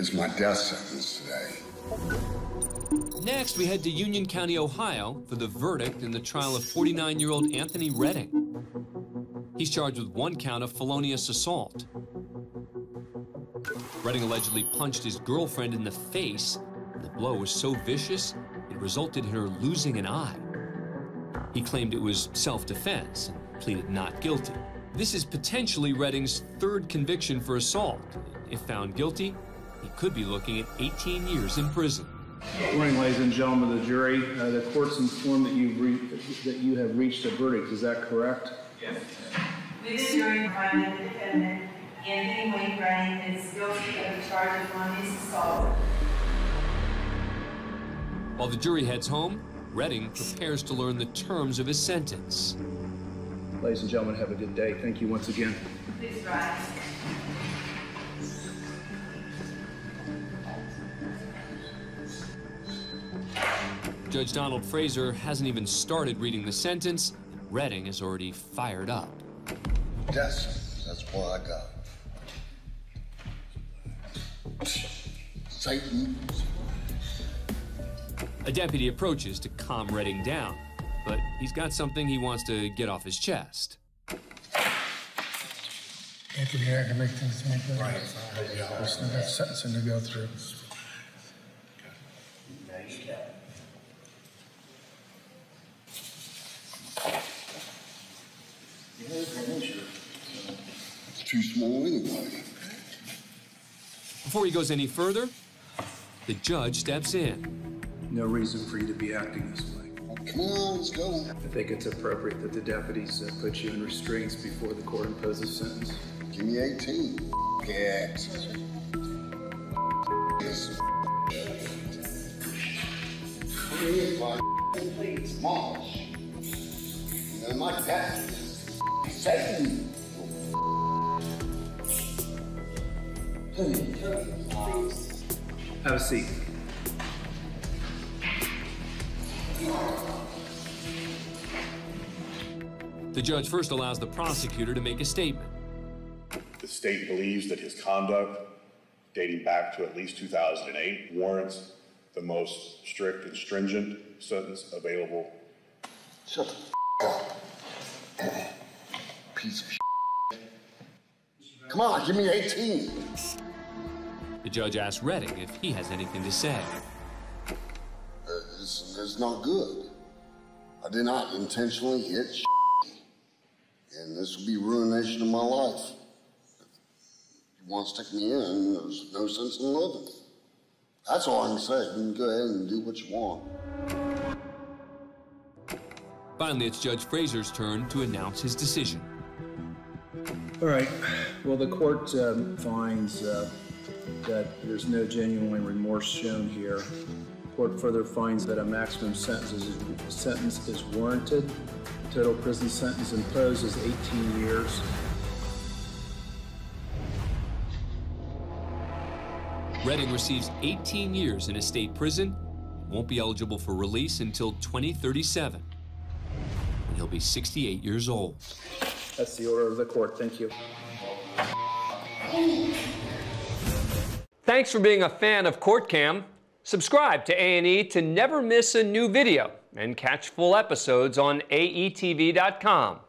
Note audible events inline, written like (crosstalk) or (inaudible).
is my death sentence today. Next, we head to Union County, Ohio for the verdict in the trial of 49 year old Anthony Redding. He's charged with one count of felonious assault. Redding allegedly punched his girlfriend in the face, the blow was so vicious it resulted in her losing an eye. He claimed it was self defense and pleaded not guilty. This is potentially Redding's third conviction for assault. If found guilty, he could be looking at 18 years in prison. Good morning, ladies and gentlemen of the jury. Uh, the court's informed that you've re- that you have reached a verdict. Is that correct? Yes. We, the jury, find that the defendant, Anthony Wayne Redding, is guilty of the charge of felonious assault. While the jury heads home, Redding prepares to learn the terms of his sentence. Ladies and gentlemen, have a good day. Thank you once again. Please rise. Judge Donald Fraser hasn't even started reading the sentence. Redding is already fired up. Death sentence, that's what I got. Satan. A deputy approaches to calm Redding down, but he's got something he wants to get off his chest. Anthony, I can make things any better. Right. We still got sentencing to go through. Too small anyway. Before he goes any further, the judge steps in. No reason for you to be acting this way. Come on, let's go. I think it's appropriate that the deputies uh, put you in restraints before the court imposes sentence. Give me 18. Yeah. Please, Mom. You know, my dad is Satan. Have a seat. The judge first allows the prosecutor to make a statement. The state believes that his conduct, dating back to at least 2008, warrants the most strict and stringent sentence available. Shut the up. (clears throat) Piece of Come on, give me 18. The judge asks Redding if he has anything to say. Uh, It's, it's not good. I did not intentionally hit and this will be ruination of my life. If you want to stick me in, there's no sense in living. That's all I can say. You can go ahead and do what you want. Finally, it's Judge Fraser's turn to announce his decision. All right. Well, the court um, finds uh, that there's no genuine remorse shown here. Court further finds that a maximum sentence is, sentence is warranted. Total prison sentence imposed is 18 years. Redding receives 18 years in a state prison, won't be eligible for release until 2037. And he'll be 68 years old. That's the order of the court. Thank you. Thanks for being a fan of CourtCam. Subscribe to A&E to never miss a new video and catch full episodes on aetv.com.